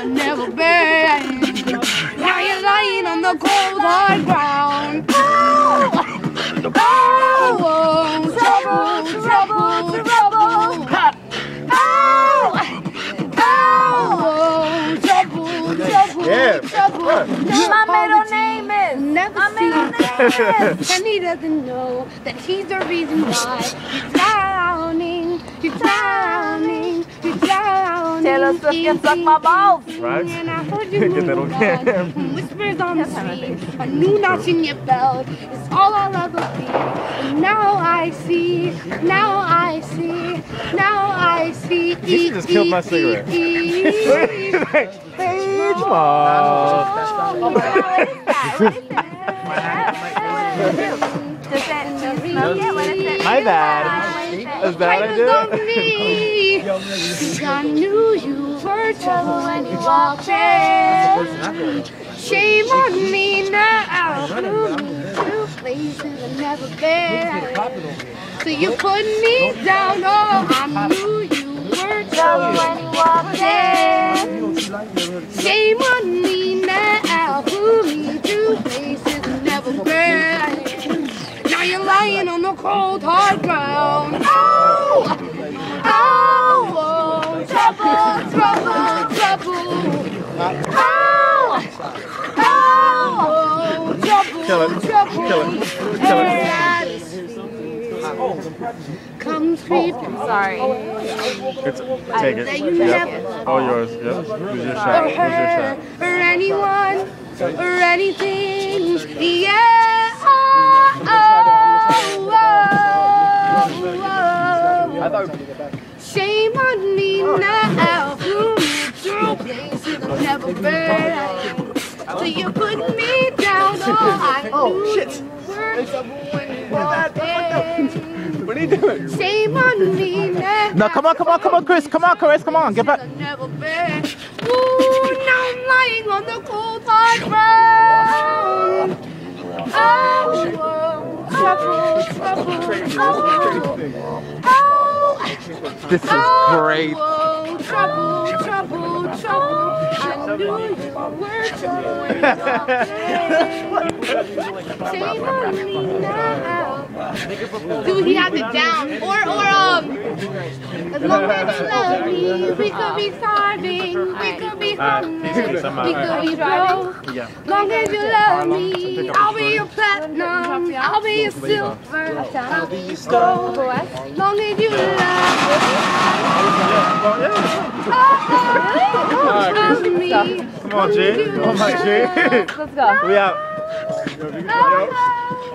will never bend. Now you're lying on the cold hard ground. Oh, oh, trouble, trouble, trouble. Oh, oh, trouble, trouble, Yeah. trouble. My middle name is. Never My middle name is. and he doesn't know that he's the reason why you're drowning, you're drowning. Taylor Swift can suck my balls. Right? And I heard you Get that moving on on. cam. Whispers on the street, a new notch in your belt is all I'll ever be. And now I see, now I see, now I see. You should just kill my cigarette. Stage mom. Oh, what is that? What is that? Does it does it? What is it? My bad. Is that I did? I knew you were trouble when you walked in. Shame on me now. Flew me to places I've never been. So you put me down. Oh, lying on the cold hard ground. Oh, oh, oh, trouble, trouble, trouble. Oh, oh, oh, trouble, Kill it. trouble. Kill it. Kill it. Comes creeping. Sorry. It's, take it. You Yep. never All yours. Yep. Use your or shot. Use your her shot. or anyone or anything. Yeah. I oh, shit. Were trouble when you walked in. What are you doing? Shame on me now. No, come on, come on, come on, Chris. Come on, Chris. Come on. Get back. I've never been. Ooh, now I'm lying on the cold hard ground. Oh, oh, trouble, trouble, oh, oh, This is oh, great. oh, trouble, trouble. Dude, he has it down. Or, or, um, as long as you love me, we could be starving, we could be hungry, we could be broke. Yeah. Long as you love me, I'll be your platinum, I'll be your silver, I'll be your gold. Long as you love me, Come on, G. Come on, G. Let's go. We out.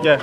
Yeah.